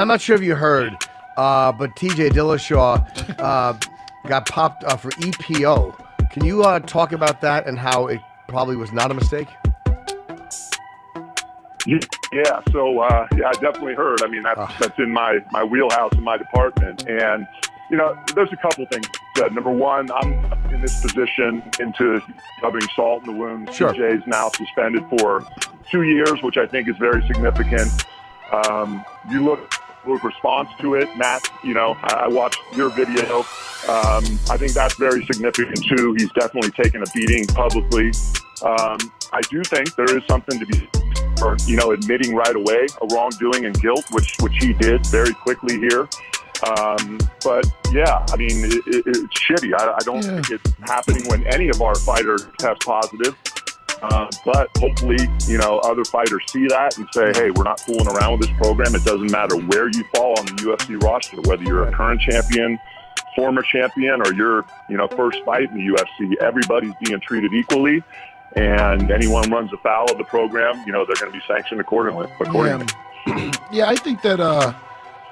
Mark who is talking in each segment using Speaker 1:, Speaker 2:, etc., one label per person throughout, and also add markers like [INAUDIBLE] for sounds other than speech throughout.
Speaker 1: I'm not sure if you heard, uh, but TJ Dillashaw uh, got popped uh, for EPO. Can you uh, talk about that and how it probably was not a mistake?
Speaker 2: Yeah, so uh, yeah, I definitely heard. I mean, that's
Speaker 1: Ah.
Speaker 2: that's in my my wheelhouse in my department, and you know, there's a couple things. Uh, number one, I'm in this position into rubbing salt in the wound.
Speaker 1: Sure.
Speaker 2: Is now suspended for two years, which I think is very significant. Um, you look look response to it, Matt. You know, I, watched your video. Um, I think that's very significant too. He's definitely taken a beating publicly. Um, I do think there is something to be for you know admitting right away a wrongdoing and guilt, which which he did very quickly here. Um, but yeah, I mean it, it, it's shitty. I, I don't
Speaker 3: Yeah.
Speaker 2: think it's happening when any of our fighters test positive. Uh, but hopefully, you know, other fighters see that and say, "Hey, we're not fooling around with this program. It doesn't matter where you fall on the UFC roster, whether you're a current champion, former champion, or your, you know, first fight in the UFC. Everybody's being treated equally, and anyone runs afoul of the program, you know, they're going to be sanctioned accordingly. accordingly.
Speaker 3: Yeah, [CLEARS THROAT] yeah. I think that. Uh,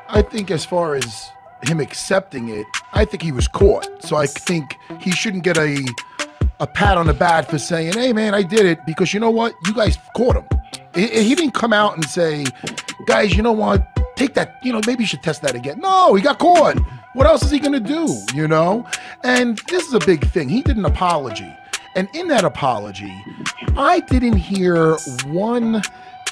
Speaker 3: I think as far as him accepting it, I think he was caught. So I think he shouldn't get a a pat on the back for saying, "Hey, man, I did it," because you know what? You guys caught him. He, didn't come out and say, "Guys, you know what? Take that. You know, maybe you should test that again." No, he got caught. What else is he gonna do? You know? And this is a big thing. He did an apology, and in that apology, I didn't hear one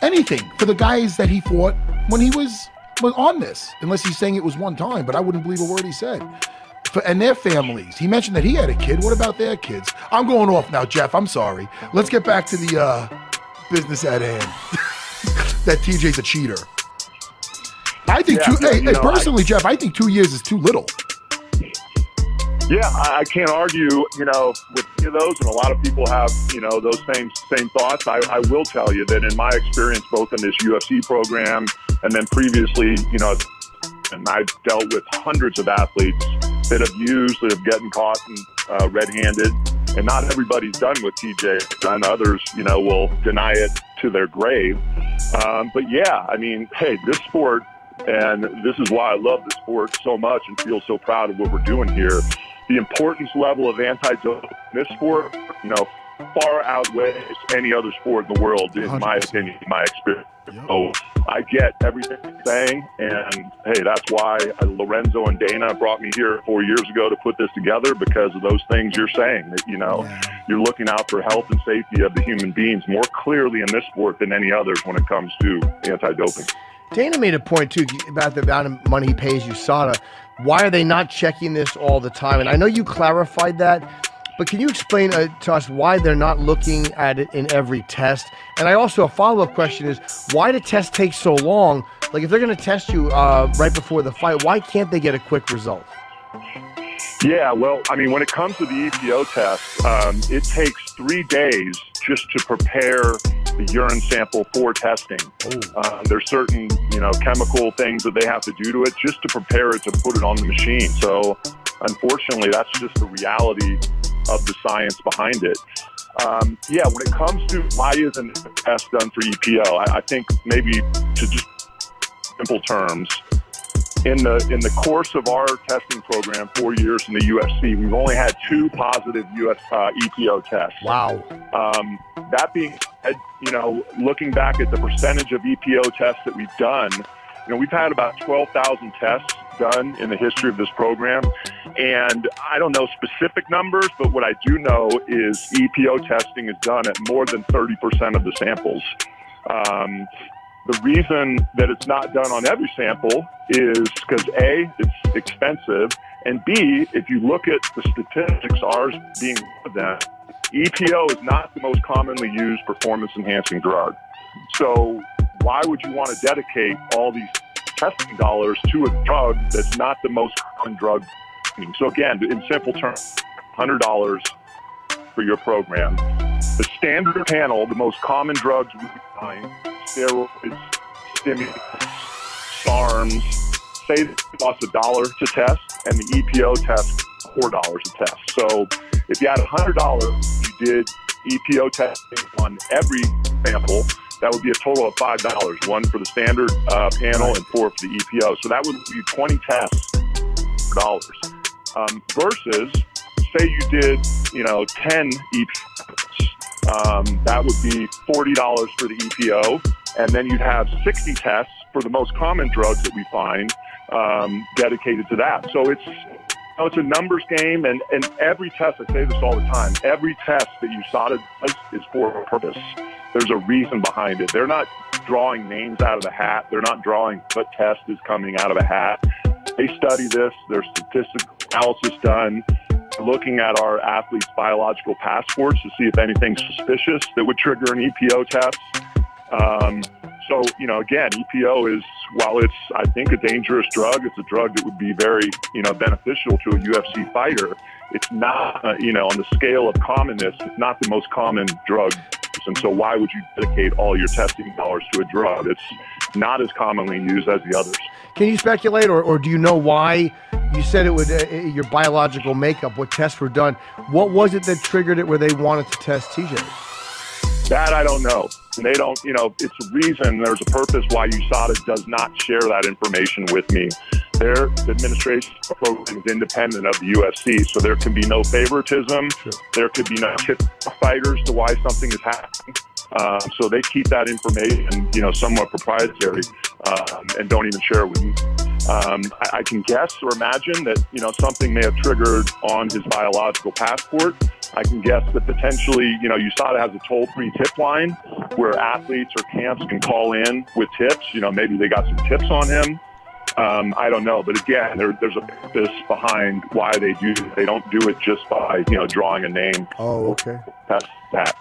Speaker 3: anything for the guys that he fought when he was was on this, unless he's saying it was one time. But I wouldn't believe a word he said. For, and their families. He mentioned that he had a kid. What about their kids? I'm going off now, Jeff. I'm sorry. Let's get back to the uh, business at hand. [LAUGHS] that TJ's a cheater. I think
Speaker 2: Yeah,
Speaker 3: two.
Speaker 2: yeah,
Speaker 3: hey, hey,
Speaker 2: know, I-
Speaker 3: personally, Jeff, I think two years is too little.
Speaker 2: Yeah, I, I can't argue, you know, with those, and a lot of people have, you know, those same same thoughts. I, I will tell you that in my experience, both in this UFC program and then previously, you know, and I've dealt with hundreds of athletes that have used, that have gotten caught and, uh, red-handed, and not everybody's done with TJ, and others, you know, will deny it to their grave. Um, but yeah, I mean, hey, this sport, and this is why I love this sport so much and feel so proud of what we're doing here. The importance level of anti-doping in this sport, you know, far outweighs any other sport in the world, in my
Speaker 3: 100%.
Speaker 2: opinion, in my experience. So I get everything you're saying, and hey, that's why uh, Lorenzo and Dana brought me here four years ago to put this together because of those things you're saying. That you know, you're looking out for health and safety of the human beings more clearly in this sport than any others when it comes to anti-doping.
Speaker 1: Dana made a point too about the amount of money he pays USADA. Why are they not checking this all the time? And I know you clarified that, but can you explain uh, to us why they're not looking at it in every test? And I also a follow up question is why do tests take so long? Like if they're going to test you uh, right before the fight, why can't they get a quick result?
Speaker 2: Yeah, well, I mean, when it comes to the EPO test, um, it takes three days just to prepare the urine sample for testing. Uh, there's certain, you know, chemical things that they have to do to it just to prepare it to put it on the machine. So, unfortunately, that's just the reality of the science behind it. Um, yeah, when it comes to why isn't a test done for EPO, I, I think maybe to just simple terms, in the in the course of our testing program, four years in the UFC, we've only had two positive US uh, EPO tests.
Speaker 1: Wow.
Speaker 2: Um, that being said, you know, looking back at the percentage of EPO tests that we've done, you know, we've had about 12,000 tests done in the history of this program. And I don't know specific numbers, but what I do know is EPO testing is done at more than 30% of the samples. Um, the reason that it's not done on every sample is because A, it's expensive, and B, if you look at the statistics, ours being one of them, EPO is not the most commonly used performance enhancing drug. So why would you want to dedicate all these testing dollars to a drug that's not the most common drug? So again, in simple terms, hundred dollars for your program. The standard panel, the most common drugs we find, steroids, stimulants, SARMs, say it costs a dollar to test, and the EPO test four dollars a test. So if you had a hundred dollars, you did EPO testing on every sample. that would be a total of five dollars, one for the standard uh, panel and four for the EPO. So that would be 20 tests dollars. Um, versus, say you did, you know, 10 EPOs, um, that would be $40 for the EPO, and then you'd have 60 tests for the most common drugs that we find um, dedicated to that. So it's you know, it's a numbers game, and, and every test, I say this all the time, every test that USADA does is for a purpose. There's a reason behind it. They're not drawing names out of the hat. They're not drawing what test is coming out of a hat. They study this. There's statistical analysis done, looking at our athletes' biological passports to see if anything's suspicious that would trigger an EPO test. Um, so, you know, again, EPO is, while it's, I think, a dangerous drug, it's a drug that would be very, you know, beneficial to a UFC fighter. It's not, uh, you know, on the scale of commonness, it's not the most common drug. And so, why would you dedicate all your testing dollars to a drug that's not as commonly used as the others?
Speaker 1: Can you speculate, or, or do you know why you said it would uh, your biological makeup? What tests were done? What was it that triggered it where they wanted to test TJ?
Speaker 2: That I don't know. And they don't, you know, it's a reason, there's a purpose why USADA does not share that information with me. Their administration program is independent of the UFC, so there can be no favoritism. Sure. There could be no tip fighters to why something is happening. Um, so they keep that information, you know, somewhat proprietary um, and don't even share it with me. Um, I, I, can guess or imagine that you know something may have triggered on his biological passport. I can guess that potentially, you know, USADA has a toll-free tip line where athletes or camps can call in with tips. You know, maybe they got some tips on him. Um, I don't know, but again, there, there's a purpose behind why they do. They don't do it just by you know drawing a name.
Speaker 1: Oh, okay.
Speaker 2: That's that.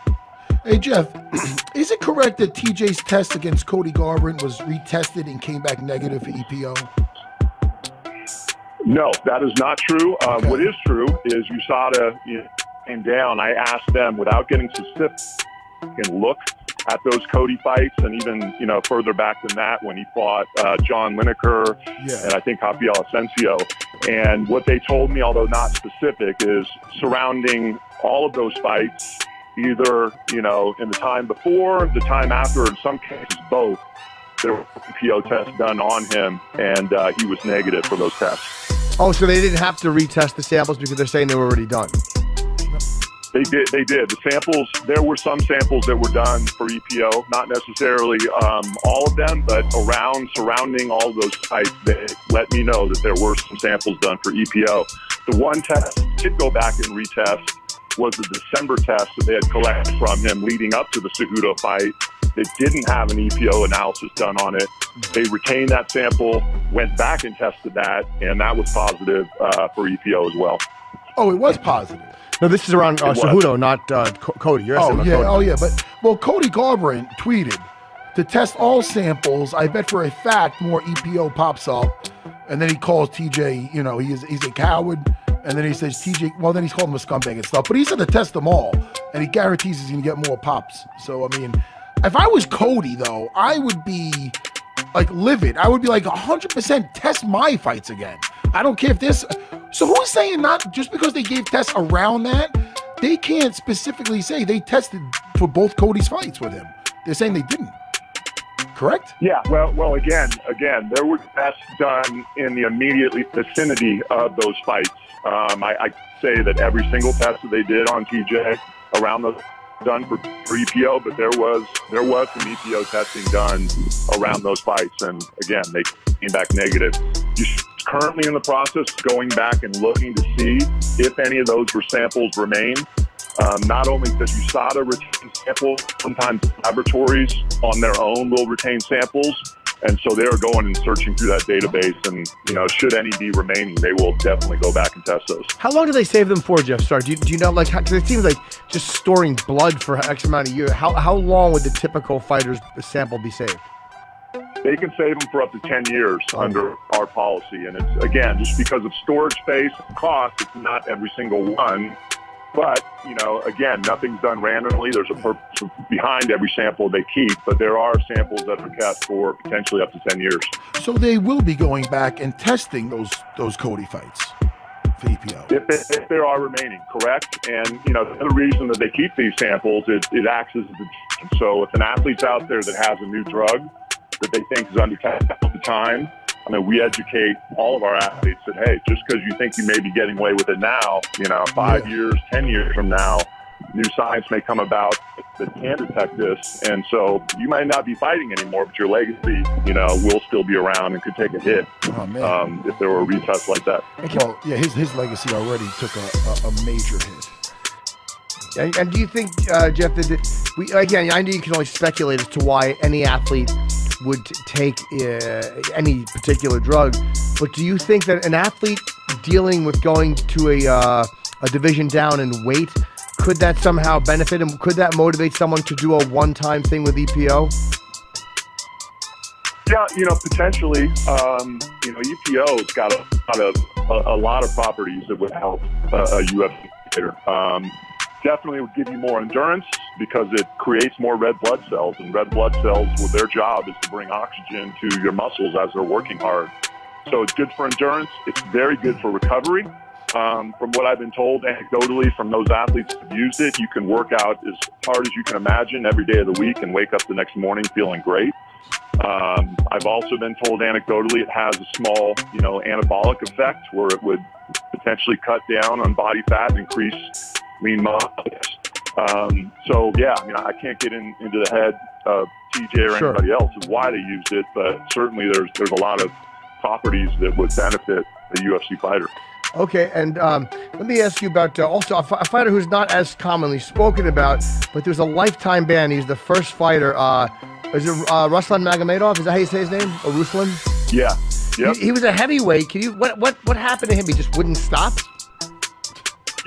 Speaker 3: Hey Jeff, [CLEARS THROAT] is it correct that TJ's test against Cody Garbrandt was retested and came back negative for EPO?
Speaker 2: No, that is not true. Uh, okay. What is true is USADA you know, came down. I asked them without getting specific and look at those Cody fights, and even you know further back than that when he fought uh, John Lineker yeah. and I think Rafael Assunção. And what they told me, although not specific, is surrounding all of those fights, either you know in the time before, the time after, in some cases both. There were EPO tests done on him, and uh, he was negative for those tests.
Speaker 1: Oh, so they didn't have to retest the samples because they're saying they were already done.
Speaker 2: They did. They did. The samples. There were some samples that were done for EPO, not necessarily um, all of them, but around surrounding all those sites. They let me know that there were some samples done for EPO. The one test did go back and retest was the December test that they had collected from him leading up to the Cejudo fight. They didn't have an EPO analysis done on it. They retained that sample, went back and tested that, and that was positive uh, for EPO as well.
Speaker 3: Oh, it was positive.
Speaker 1: No, this is around uh, Cejudo, not uh, Cody. You're
Speaker 3: oh yeah,
Speaker 1: Cody.
Speaker 3: oh yeah. But well, Cody Garbrandt tweeted to test all samples. I bet for a fact more EPO pops up, and then he calls TJ. You know, he is he's a coward. And then he says TJ. Well, then he's called him a scumbag and stuff. But he said to test them all, and he guarantees he's gonna get more pops. So I mean, if I was Cody though, I would be like livid. I would be like 100% test my fights again. I don't care if this. So who's saying not just because they gave tests around that, they can't specifically say they tested for both Cody's fights with him. They're saying they didn't. Correct?
Speaker 2: Yeah. Well, well, again, again, there were tests done in the immediately vicinity of those fights. Um, I, I say that every single test that they did on TJ around those done for, for EPO, but there was there was some EPO testing done around those fights, and again, they came back negative. You currently in the process going back and looking to see if any of those were samples remain. Um, not only does USADA retain samples, sometimes laboratories on their own will retain samples. And so they are going and searching through that database, and you know, should any be remaining, they will definitely go back and test those.
Speaker 1: How long do they save them for, Jeff Star? Do you, do you know, like, because it seems like just storing blood for X amount of years. How how long would the typical fighter's sample be saved?
Speaker 2: They can save them for up to 10 years oh. under our policy. And it's, again, just because of storage space and cost, it's not every single one. But, you know, again, nothing's done randomly. There's a purpose behind every sample they keep, but there are samples that are kept for potentially up to 10 years.
Speaker 3: So they will be going back and testing those those Cody fights for EPO.
Speaker 2: If, if there are remaining, correct. And, you know, the reason that they keep these samples is it acts as a So if an athlete's out there that has a new drug that they think is under at the time, I mean, we educate all of our athletes that, hey, just because you think you may be getting away with it now, you know, five yeah. years, 10 years from now, new science may come about that can detect this. And so you might not be fighting anymore, but your legacy, you know, will still be around and could take a hit oh, um, if there were a retest like that.
Speaker 3: Well, yeah, his, his legacy already took a, a, a major hit.
Speaker 1: And, and, do you think, uh, Jeff, that we again? I know you can only speculate as to why any athlete would take uh, any particular drug, but do you think that an athlete dealing with going to a uh, a division down in weight could that somehow benefit him? Could that motivate someone to do a one-time thing with EPO?
Speaker 2: Yeah, you know, potentially. Um, you know, EPO's got a lot of a, a lot of properties that would help a, a UFC fighter. Um, definitely would give you more endurance because it creates more red blood cells, and red blood cells, well, their job is to bring oxygen to your muscles as they're working hard. So it's good for endurance. It's very good for recovery. Um, from what I've been told anecdotally from those athletes who've used it, you can work out as hard as you can imagine every day of the week and wake up the next morning feeling great. Um, I've also been told anecdotally it has a small, you know, anabolic effect where it would potentially cut down on body fat and increase lean mass. Um, so yeah, I mean, I can't get in, into the head of TJ or sure. anybody else of why they used it, but certainly there's there's a lot of properties that would benefit a UFC fighter.
Speaker 1: Okay, and um, let me ask you about uh, also a, f- a fighter who's not as commonly spoken about, but there's a lifetime ban. He's the first fighter. Uh, is it uh, Ruslan Magomedov? Is that how you say his name? Or Ruslan?
Speaker 2: Yeah. Yep.
Speaker 1: He, he, was a heavyweight. Can you what what what happened to him? He just wouldn't stop.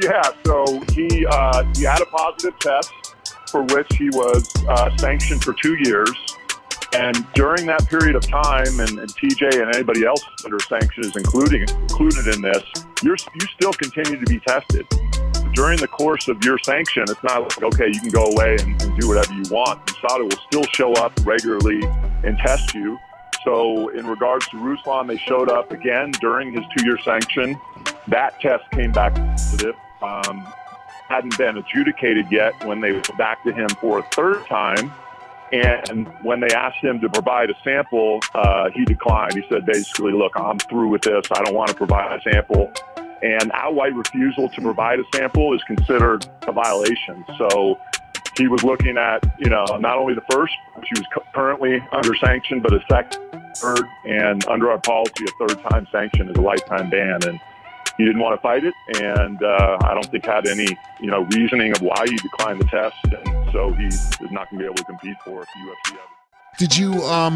Speaker 2: Yeah. So he uh, he had a positive test for which he was uh, sanctioned for two years. And during that period of time, and, and TJ and anybody else under sanctions, including included in this, you're, you still continue to be tested. During the course of your sanction, it's not like, okay, you can go away and, and do whatever you want. USADA will still show up regularly and test you. So, in regards to Ruslan, they showed up again during his two year sanction. That test came back positive. Um, hadn't been adjudicated yet when they went back to him for a third time and when they asked him to provide a sample, uh, he declined. He said basically, look, I'm through with this. I don't want to provide a sample. And outright refusal to provide a sample is considered a violation. So he was looking at, you know, not only the first, which he was currently under sanction, but a second, third, and under our policy, a third time sanction is a lifetime ban. And he didn't want to fight it, and uh, I don't think had any, you know, reasoning of why he declined the test, and so he is not going to be able to compete for UFC ever.
Speaker 4: Did you? Um,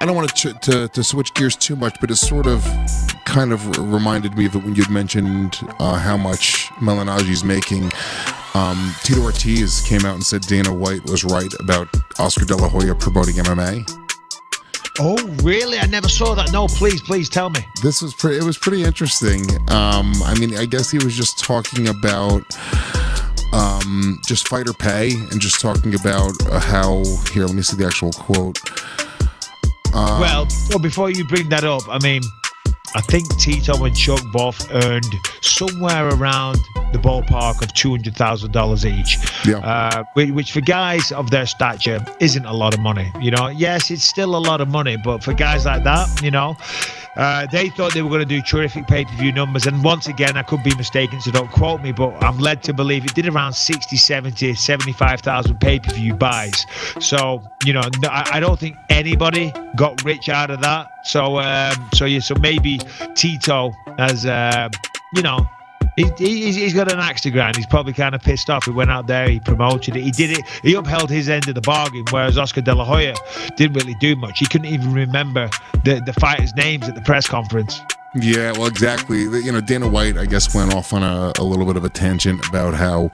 Speaker 4: I don't want to, to, to switch gears too much, but it sort of kind of reminded me of it when you'd mentioned uh, how much Malignaggi's making. Um, Tito Ortiz came out and said Dana White was right about Oscar De La Hoya promoting MMA.
Speaker 5: Oh, really? I never saw that. No, please, please tell me.
Speaker 4: This was pretty. It was pretty interesting. Um, I mean, I guess he was just talking about um, just fighter pay and just talking about uh, how. Here, let me see the actual quote.
Speaker 5: Um, well, well, before you bring that up, I mean, I think Tito and Chuck both earned somewhere around the ballpark of two hundred thousand dollars each. Yeah. Uh, which for guys of their stature isn't a lot of money. You know, yes, it's still a lot of money, but for guys like that, you know, uh, they thought they were going to do terrific pay per view numbers. And once again, I could be mistaken, so don't quote me, but I'm led to believe it did around 60, 70, 75,000 pay per view buys. So, you know, I, I, don't think anybody got rich out of that. So, um, so yeah, so maybe Tito has, uh, you know, he, he, he's got an axe to grind. He's probably kind of pissed off. He went out there, he promoted it, he did it, he upheld his end of the bargain, whereas Oscar De La Hoya didn't really do much. He couldn't even remember the, the fighters' names at the press conference.
Speaker 4: Yeah, well, exactly. You know, Dana White, I guess, went off on a, a little bit of a tangent about how,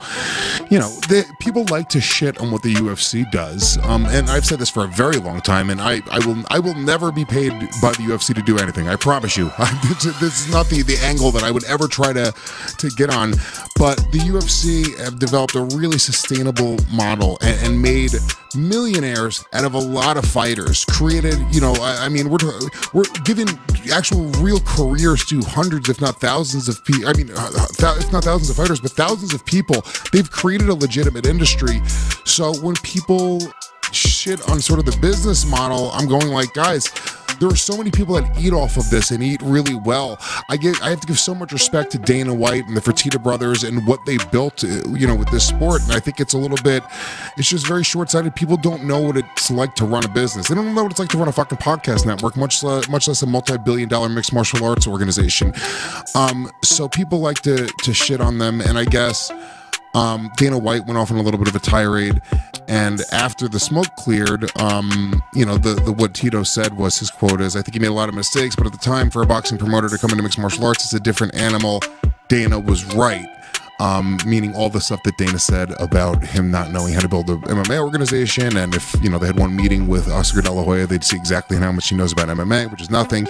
Speaker 4: you know, the, people like to shit on what the UFC does. Um, and I've said this for a very long time, and I, I will I will never be paid by the UFC to do anything. I promise you. [LAUGHS] this, is not the, the angle that I would ever try to to get on. But the UFC have developed a really sustainable model and, and made millionaires out of a lot of fighters. Created, you know, I, I mean, we're we're giving actual real careers to hundreds, if not thousands of people. I mean, uh, if not thousands of fighters, but thousands of people. They've created a legitimate industry. So when people shit on sort of the business model, I'm going like, guys, there are so many people that eat off of this and eat really well. I get I have to give so much respect to Dana White and the Fertitta brothers and what they built, you know, with this sport. And I think it's a little bit, it's just very short sighted. People don't know what it's like to run a business. They don't know what it's like to run a fucking podcast network, much less, much less a multi billion dollar mixed martial arts organization. Um, so people like to to shit on them, and I guess. Um, Dana White went off on a little bit of a tirade, and after the smoke cleared, um, you know, the, the what Tito said was his quote is, "I think he made a lot of mistakes, but at the time, for a boxing promoter to come into mixed martial arts, it's a different animal." Dana was right um, meaning all the stuff that Dana said about him not knowing how to build a MMA organization. And if, you know, they had one meeting with Oscar De La Hoya, they'd see exactly how much he knows about MMA, which is nothing.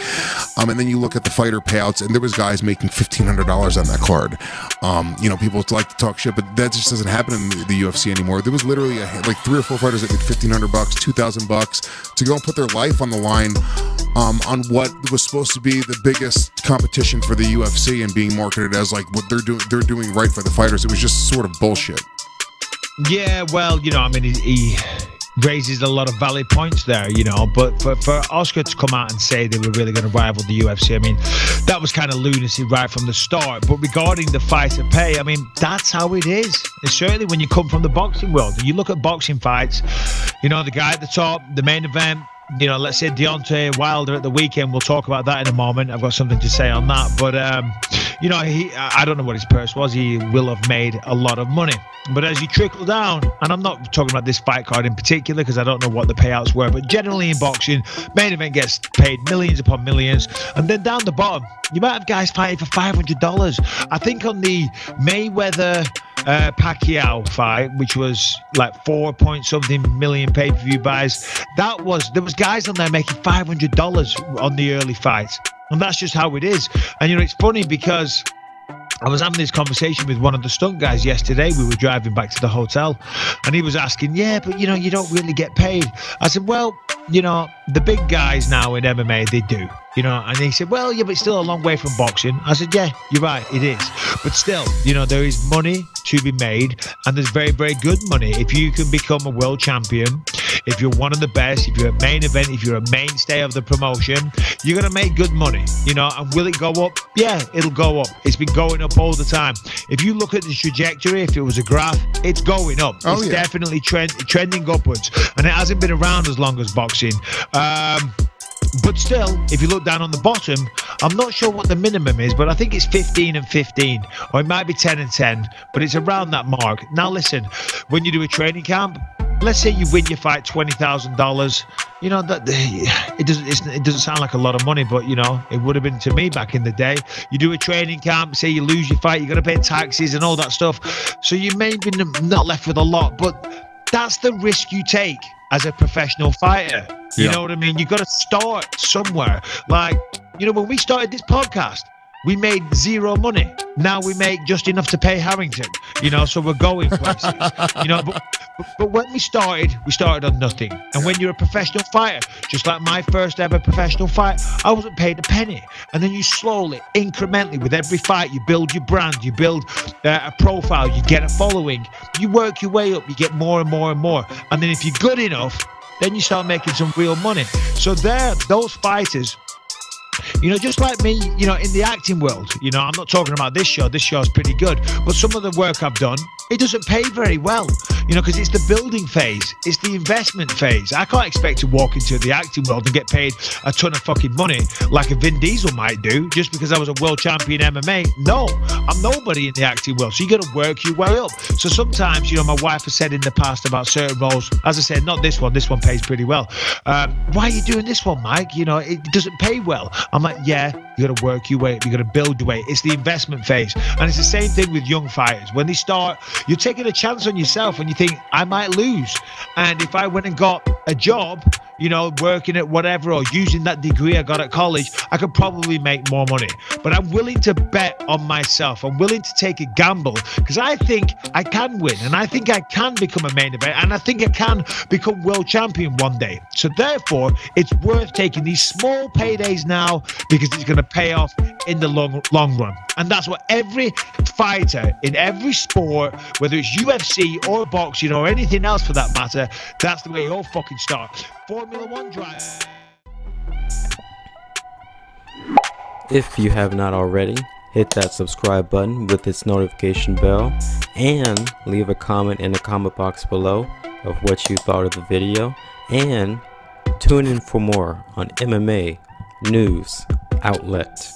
Speaker 4: Um, and then you look at the fighter payouts, and there was guys making $1,500 on that card. Um, you know, people like to talk shit, but that just doesn't happen in the, the UFC anymore. There was literally a, like three or four fighters that made 1500 bucks, 2000 bucks to go and put their life on the line um, on what was supposed to be the biggest competition for the UFC and being marketed as like what they're doing they're doing right for the fighters. It was just sort of bullshit.
Speaker 5: Yeah, well, you know, I mean, he, he raises a lot of valid points there, you know. But for, for Oscar to come out and say they were really going to rival the UFC, I mean, that was kind of lunacy right from the start. But regarding the fighter pay, I mean, that's how it is. And certainly when you come from the boxing world, you look at boxing fights, you know, the guy at the top, the main event, you know, let's say Deontay Wilder at the weekend. We'll talk about that in a moment. I've got something to say on that. But, um, you know, he I don't know what his purse was. He will have made a lot of money. But as you trickle down, and I'm not talking about this fight card in particular because I don't know what the payouts were, but generally in boxing, main event gets paid millions upon millions. And then down the bottom, you might have guys fighting for $500. I think on the Mayweather uh, Pacquiao fight, which was like four point something million pay per view buys, that was, there was guys on there making $500 on the early fights. And that's just how it is. And, you know, it's funny because I was having this conversation with one of the stunt guys yesterday. We were driving back to the hotel, and he was asking, "Yeah, but you know, you don't really get paid." I said, "Well, you know, the big guys now in MMA, they do, you know." And he said, "Well, yeah, but still a long way from boxing." I said, "Yeah, you're right, it is, but still, you know, there is money to be made, and there's very, very good money if you can become a world champion." If you're one of the best, if you're a main event, if you're a mainstay of the promotion, you're gonna make good money, you know. And will it go up? Yeah, it'll go up. It's been going up all the time. If you look at the trajectory, if it was a graph, it's going up.
Speaker 4: Oh,
Speaker 5: it's
Speaker 4: yeah.
Speaker 5: definitely trend, trending upwards, and it hasn't been around as long as boxing. Um, but still, if you look down on the bottom, I'm not sure what the minimum is, but I think it's 15 and 15, or it might be 10 and 10, but it's around that mark. Now, listen, when you do a training camp, let's say you win your fight twenty thousand dollars. You know that it doesn't it's, it doesn't sound like a lot of money, but you know it would have been to me back in the day. You do a training camp, say you lose your fight, you got to pay taxes and all that stuff, so you may be not left with a lot, but that's the risk you take as a professional fighter. You
Speaker 4: Yeah.
Speaker 5: know what I mean? You got to start somewhere. Like you know when we started this podcast. We made zero money. Now we make just enough to pay Harrington. You know, so we're going places. you know, but, but when we started, we started on nothing. And when you're a professional fighter, just like my first ever professional fight, I wasn't paid a penny. And then you slowly, incrementally, with every fight, you build your brand, you build uh, a profile, you get a following, you work your way up, you get more and more and more. And then if you're good enough, then you start making some real money. So there, those fighters you know, just like me, you know, in the acting world, you know, I'm not talking about this show. This show's pretty good. But some of the work I've done, it doesn't pay very well, you know, because it's the building phase, it's the investment phase. I can't expect to walk into the acting world and get paid a ton of fucking money like a Vin Diesel might do just because I was a world champion MMA. No, I'm nobody in the acting world. So you got to work your way up. So sometimes, you know, my wife has said in the past about certain roles, as I said, not this one, this one pays pretty well. Um, why are you doing this one, Mike? You know, it doesn't pay well. I'm like, yeah, you got to work your way you got to build your way. It's the investment phase. And it's the same thing with young fighters. When they start, you're taking a chance on yourself and you think, I might lose. And if I went and got a job, you know, working at whatever or using that degree I got at college, I could probably make more money. But I'm willing to bet on myself. I'm willing to take a gamble because I think I can win and I think I can become a main event and I think I can become world champion one day. So therefore, it's worth taking these small paydays now because it's going to pay off in the long long run. And that's what every fighter in every sport, whether it's UFC or boxing or anything else for that matter, that's the way you all fucking start. Formula One drive.
Speaker 6: If you have not already, hit that subscribe button with its notification bell and leave a comment in the comment box below of what you thought of the video and tune in for more on MMA News Outlet.